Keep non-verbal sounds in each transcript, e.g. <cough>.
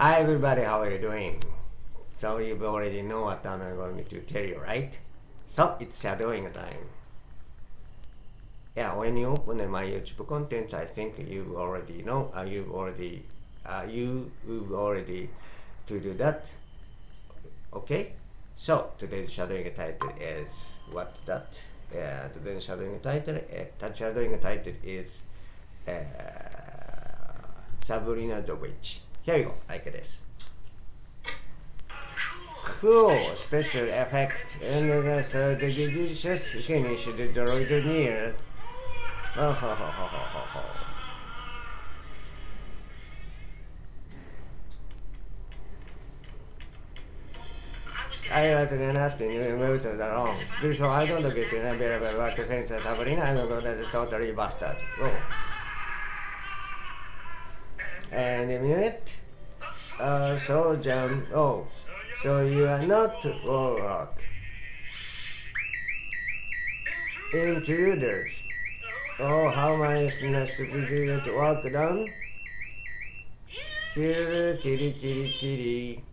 Hi everybody, how are you doing? So you already know what I'm going to tell you, right? So it's shadowing time. Yeah, when you open my YouTube contents, I think you already know. Uh, you already, uh, you you've already to do that. Okay. So today's shadowing title is what that? Yeah, today's shadowing title. Uh, that shadowing title is uh, Sabrina the Witch. Here you go, like this. Cool special effect and uh, so the delicious finish the droid near. Oh, ho, ho, ho, ho, ho, ho. I was then asking you moved to the wrong. So I don't get in a bit of a what to think that Sabrina I don't go that's totally bastard. Oh. And a minute. Uh, so jam. Oh, so you are not warlock. Intruders. Oh, how am I do to walk down? Here, kitty, kitty, kitty.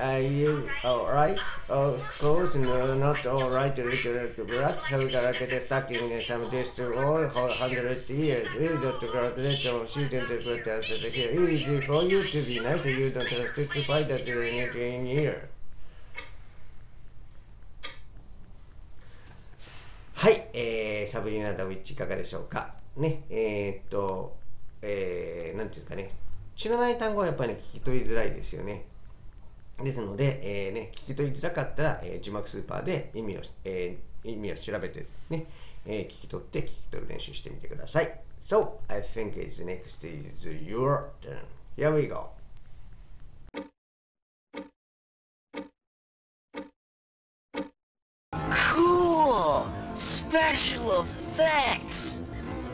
Are you alright? Of course, no, not alright, little brat. How get stuck in some district all for hundreds of years. We don't graduate on shouldn't put us here. Easy for you to be nice, you don't have to fight that you're in here. はい、えー、サブリナ・ダウィッチいかがでしょうかね、えー、っと、えー、なんていうんですかね、知らない単語はやっぱりね、聞き取りづらいですよね。ですので、えーね、聞き取りづらかったら、えー、字幕スーパーで意味を,、えー、意味を調べて、ねえー、聞き取って聞き取る練習してみてください。So, I think it's next is your turn. Here we go. Cool! Special effects!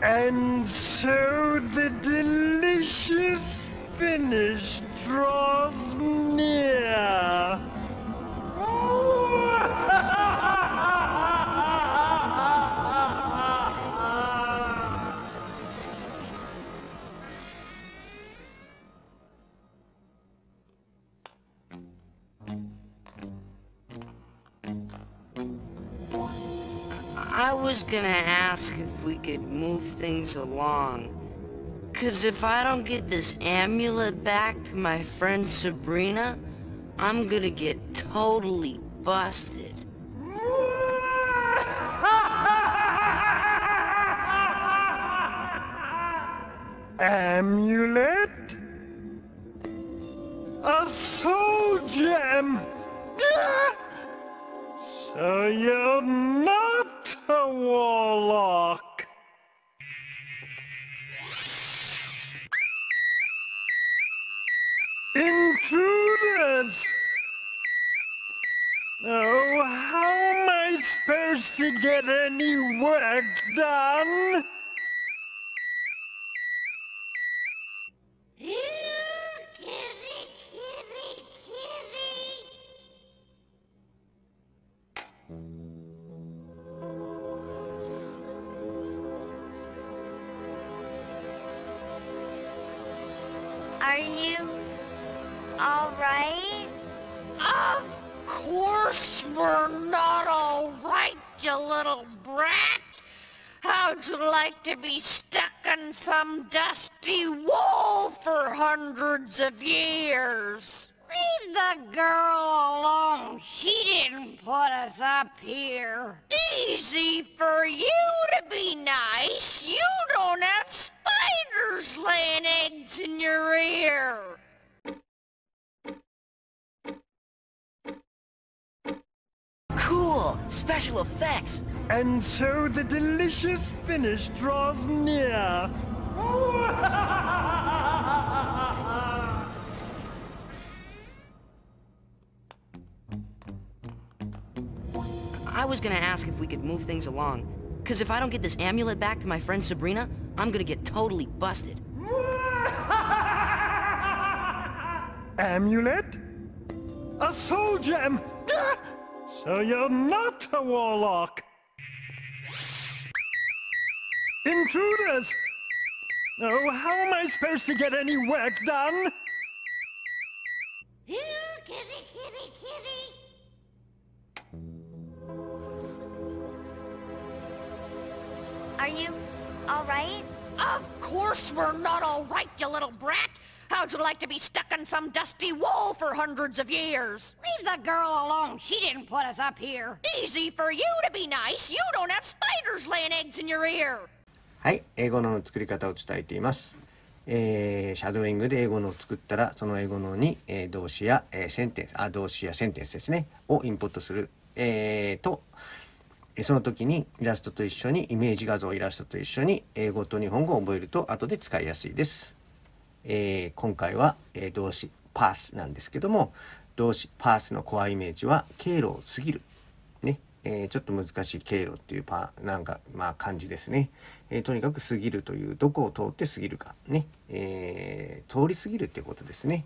And so the delicious finish draws near. I was gonna ask if we could move things along. Cause if I don't get this amulet back to my friend Sabrina, I'm gonna get totally busted. <laughs> Amulet? A soul gem? <laughs> So you're not a warlock? Intruders! Oh, how am I supposed to get any work done? Of course we're not all right, you little brat. How'd you like to be stuck in some dusty wall for hundreds of years? Leave the girl alone. She didn't put us up here. Easy for you to be nice. You don't have spiders laying eggs in your ear. Special effects! And so the delicious finish draws near. I was gonna ask if we could move things along. Cause if I don't get this amulet back to my friend Sabrina, I'm gonna get totally busted. Amulet? A soul gem? So you're not a warlock? Intruders! Oh, how am I supposed to get any work done? Here, kitty, kitty, kitty. Are you all right? Of course we're not all right, you little brat. How'd you like to be stuck in some dusty wall for hundreds of years? Leave the girl alone. She didn't put us up here. Easy for you to be nice. You don't have spiders laying eggs in your ear. はい、英語の作り方を伝えています。えーシャドーイングで英語のを作ったら、その英語のに、えー動詞や、えーセンテンス、あ、動詞やセンテンスですね、をインプットする。えーと、えーその時にイラストと一緒に、イメージ画像イラストと一緒に、英語と日本語を覚えると後で使いやすいです。えー今回は、え動詞 pass なんですけども動詞 pass のコアイメージは経路を過ぎる、ね。えーちょっと難しい経路っていうパなんかまあ感じですね、えーとにかく過ぎるというどこを通って過ぎるか。ね、えー通り過ぎるっていうことですね。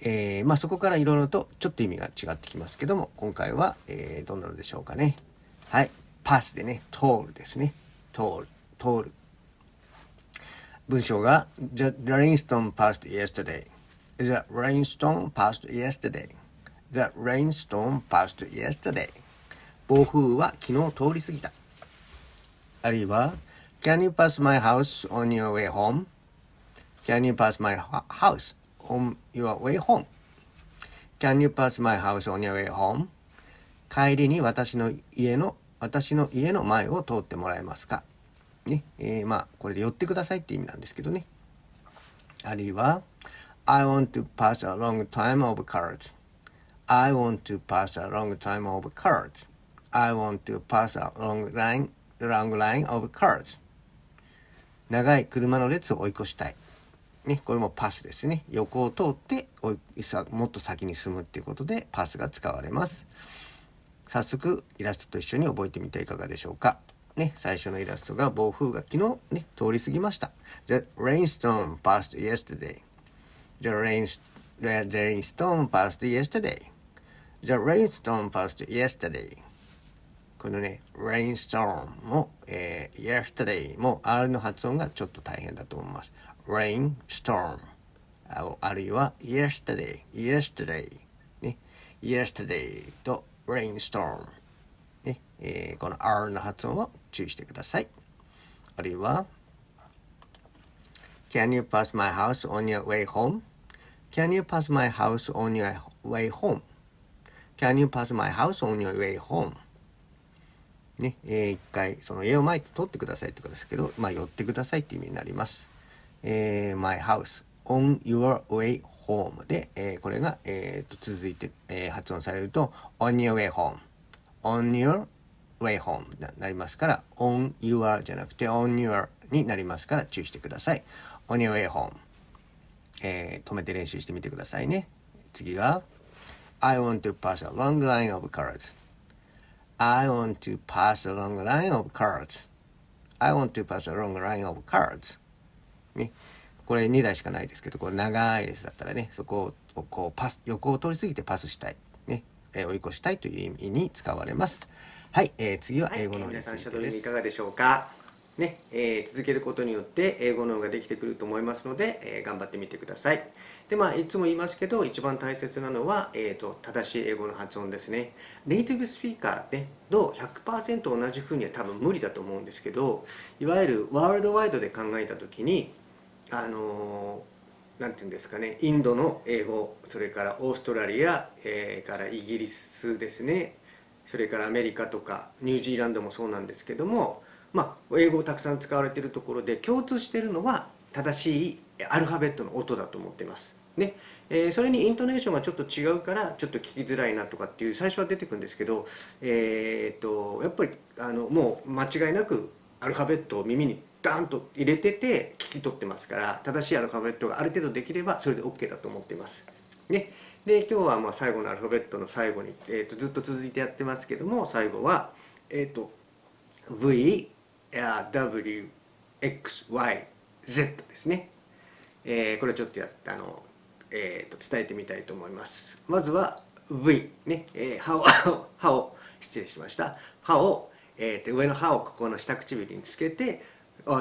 えーまあ、そこからいろいろとちょっと意味が違ってきますけども今回は、えーどんなのでしょうかね。はいパスでね通るですね通る通る文章が The rainstorm passed yesterday The rainstorm passed yesterday The rainstorm passed yesterday 暴風は昨日通り過ぎたあるいは Can you pass my house on your way home? Can you pass my house on your way home? Can you pass my house on your way home? 帰りに私の家の私の家の前を通ってもらえますか？ね、えーまあこれで寄ってくださいって意味なんですけどね。あるいは I want to pass a long time of cards. I want to pass a long time of cards. I want to pass a long line, long line of cards. 長い車の列を追い越したい。ね、これもパスですね。横を通ってもっと先に進むっていうことでパスが使われます。早速イラストと一緒に覚えてみてはいかがでしょうか。ね、最初のイラストが暴風が昨日ね、通り過ぎました。The rainstorm passed yesterday. The, rain, the rainstorm passed yesterday. The rainstorm passed yesterday. このね、rainstorm も、えー yesterday も R の発音がちょっと大変だと思います。rainstorm ああるいは yesterday, yesterday ね、yesterday と rainstorm ね、えーこの R の発音を注意してください。あるいは Can you pass my house on your way home? Can you pass my house on your way home? Can you pass my house on your way home? ね、えー一回その家を前に通ってくださいってことですけど、まあ寄ってくださいって意味になります。えー my house on your way home で、えーこれが、えーと続いて、えー発音されると on your way home on your way home ななりますから on your じゃなくて on your になりますから注意してください on your way home えー止めて練習してみてくださいね次が I want to pass a long line of cards I want to pass a long line of cards I want to pass a long line of cards ね、これ2台しかないですけどこれ長い列だったらねそこをこうパス横を通り過ぎてパスしたい、ね。えー追い越したいという意味に使われます。はい、えー次は英語の皆さんシャドウイングいかがでしょうか？ね、えー続けることによって英語の方ができてくると思いますので、えー頑張ってみてください。でまあいつも言いますけど一番大切なのは、えー、と正しい英語の発音ですね。ネイティブスピーカーね。と100%同じふうには多分無理だと思うんですけどいわゆるワールドワイドで考えた時にあのーなんていうんですかねインドの英語それからオーストラリア、えーからイギリスですねそれからアメリカとかニュージーランドもそうなんですけども、まあ、英語をたくさん使われてるところで共通してるのは正しいアルファベットの音だと思っています。ねえーそれにイントネーションがちょっと違うからちょっと聞きづらいなとかっていう最初は出てくるんですけど、えーっとやっぱりあのもう間違いなくアルファベットを耳にダンと入れてて聞き取ってますから正しいアルファベットがある程度できればそれで OK だと思っています。ね、で今日はまあ最後のアルファベットの最後に、えー、とずっと続いてやってますけども最後は、えー、と VWXYZ ですね、えーこれちょっとやったあの、えー、と伝えてみたいと思います。まずは V ね、えー歯を歯を失礼しました。歯を、えーと上の歯をここの下唇につけて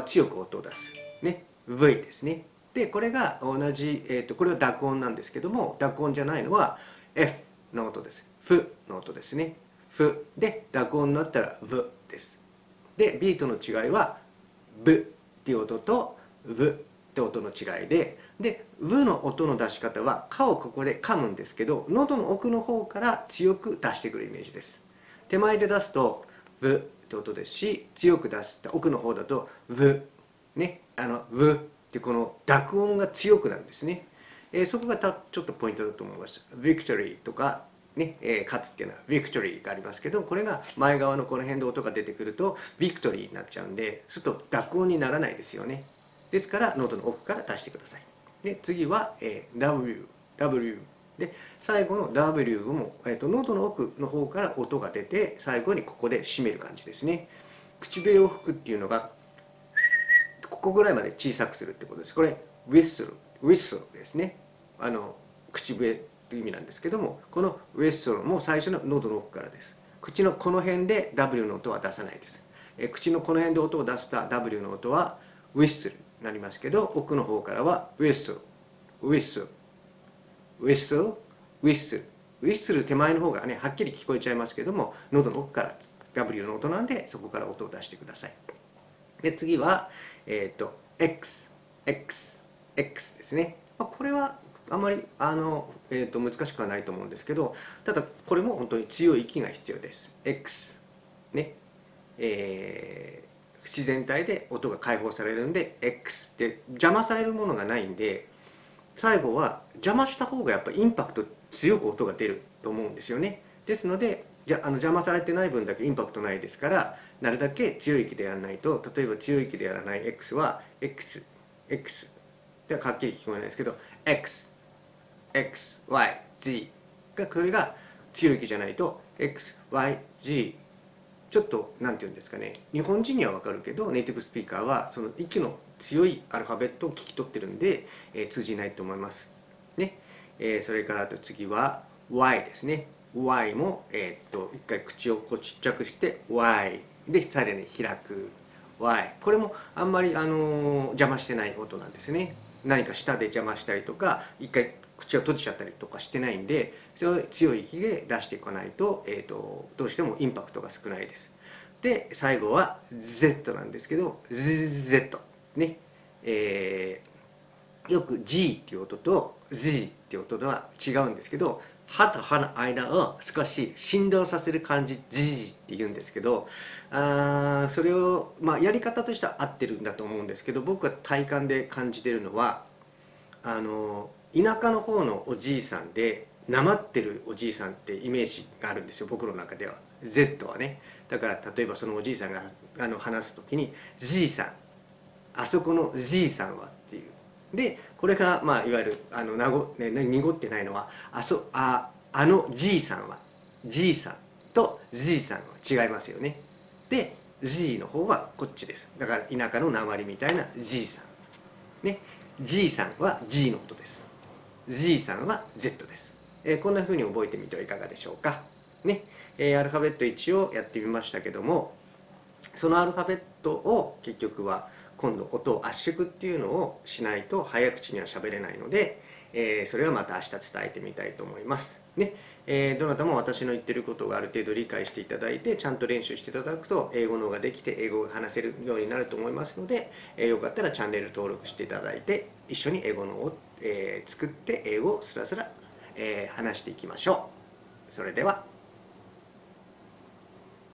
強く音を出す。ね。V ですね。でこれが同じ、えー、とこれは濁音なんですけども濁音じゃないのは F の音です。フの音ですね。フで濁音になったら V です。でビートの違いはブっていう音とブって音の違いででブの音の出し方は「か」をここで噛むんですけど喉の奥の方から強く出してくるイメージです。手前で出すと「ブ」って音ですし強く出す奥の方だと「ブ」ね。あの「ブ」ってこの濁音が強くなるんですね、えー、そこがたちょっとポイントだと思います「ビクトリー」とかね、えー、勝つっていうのはビクトリーがありますけどこれが前側のこの辺で音が出てくるとビクトリーになっちゃうんですると濁音にならないですよね。ですから喉の奥から出してください。で次は、えー、W W で最後の W も、えーと、喉の奥の方から音が出て最後にここで締める感じですね。口笛を吹くっていうのがここぐらいまで小さくするってことです。これウィッスルウィッスルですね。あの口笛という意味なんですけどもこのウェストロも最初の喉の奥からです。口のこの辺で W の音は出さないです。え口のこの辺で音を出した W の音はウィッスルになりますけど奥の方からはウィッスルウィッスルウィッスルウィッスルウィッスル手前の方がねはっきり聞こえちゃいますけども喉の奥から W の音なんでそこから音を出してください。で次はえっ、ー、と X X X ですね。まあこれはあまりあの、えーと、難しくはないと思うんですけどただこれも本当に強い息が必要です。X ね。えー、口全体で音が解放されるんで X で邪魔されるものがないんで最後は邪魔した方がやっぱインパクト強く音が出ると思うんですよね。ですのでじゃあの邪魔されてない分だけインパクトないですからなるだけ強い息でやらないと例えば強い息でやらない X は XX ではかっきり聞こえないですけど X XYZ がこれが強い気じゃないと XYG ちょっと何て言うんですかね日本人には分かるけどネイティブスピーカーはその息の強いアルファベットを聞き取ってるんで、えー、通じないと思います。ねえー、それからあと次は Y ですね。Y も、えー、っと一回口をこうちっちゃくして Y でさらに開く Y これもあんまり、あの、邪魔してない音なんですね。何か舌で邪魔したりとか一回口を閉じちゃったりとかしてないんでそれ強い息で出していかないと,、えーと、どうしてもインパクトが少ないです。で最後は Z なんですけど Z ねえー、よく G っていう音と Z っていう音では違うんですけど歯と歯の間を少し振動させる感じ Z って言うんですけどあそれを、まあ、やり方としては合ってるんだと思うんですけど僕は体感で感じてるのはあの田舎の方のおじいさんでなまってるおじいさんってイメージがあるんですよ僕の中では。Z はね。だから例えばそのおじいさんがあの話す時に「じいさんあそこのじいさんは」っていう。でこれがまあいわゆるあのなご、ね、濁ってないのはあそああのじいさんは？じいさんとじいさんは違いますよね。でじいの方はこっちです。だから田舎の鉛みたいなじいさん。ね。じいさんは G の音です。Z さんは Z です、えー、こんな風に覚えてみてはいかがでしょうか？ね、えー、アルファベット1をやってみましたけどもそのアルファベットを結局は今度音を圧縮っていうのをしないと早口には喋れないので、えー、それはまた明日伝えてみたいと思います。ね。えー、どなたも私の言ってることがある程度理解していただいてちゃんと練習していただくと英語の方ができて英語が話せるようになると思いますので、えー、よかったらチャンネル登録していただいて一緒に英語のを、えー、作って英語をすらすら、えー、話していきましょう。それでは